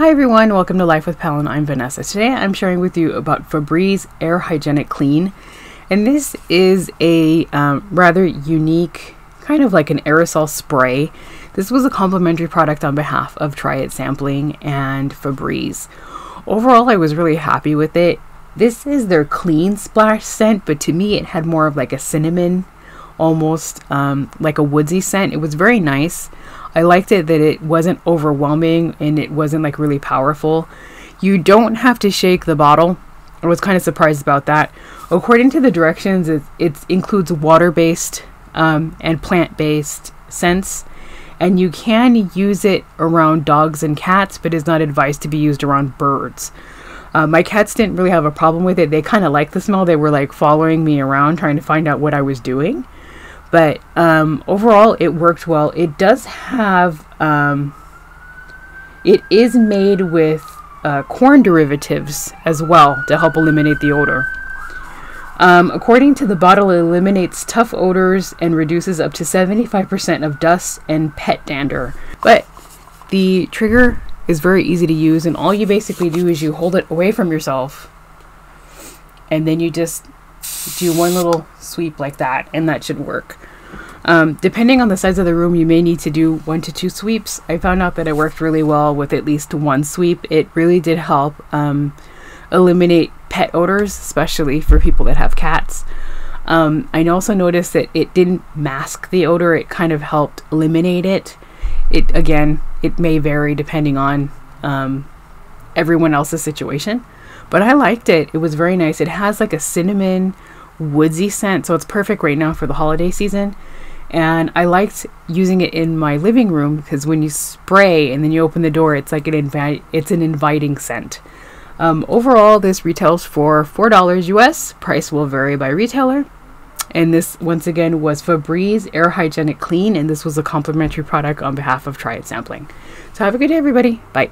Hi everyone, welcome to Life with Pal. I'm Vanessa. Today I'm sharing with you about Febreze Air Hygienic Clean. And this is a um, rather unique, kind of like an aerosol spray. This was a complimentary product on behalf of Try It Sampling and Febreze. Overall, I was really happy with it. This is their clean splash scent, but to me it had more of like a cinnamon, almost um, like a woodsy scent. It was very nice. I liked it that it wasn't overwhelming and it wasn't like really powerful. You don't have to shake the bottle. I was kind of surprised about that. According to the directions, it, it includes water based um, and plant based scents. And you can use it around dogs and cats, but is not advised to be used around birds. Uh, my cats didn't really have a problem with it. They kind of liked the smell. They were like following me around trying to find out what I was doing. But um, overall, it worked well. It does have, um, it is made with uh, corn derivatives as well to help eliminate the odor. Um, according to the bottle, it eliminates tough odors and reduces up to 75% of dust and pet dander. But the trigger is very easy to use, and all you basically do is you hold it away from yourself, and then you just do one little sweep like that, and that should work. Um, depending on the size of the room, you may need to do one to two sweeps. I found out that it worked really well with at least one sweep. It really did help um, eliminate pet odors, especially for people that have cats. Um, I also noticed that it didn't mask the odor, it kind of helped eliminate it. It again, it may vary depending on um, everyone else's situation, but I liked it. It was very nice. It has like a cinnamon woodsy scent, so it's perfect right now for the holiday season. And I liked using it in my living room because when you spray and then you open the door, it's like an invi- it's an inviting scent. Um, overall, this retails for four dollars US. Price will vary by retailer. And this once again was Febreze Air Hygienic Clean, and this was a complimentary product on behalf of Try It Sampling. So have a good day, everybody. Bye.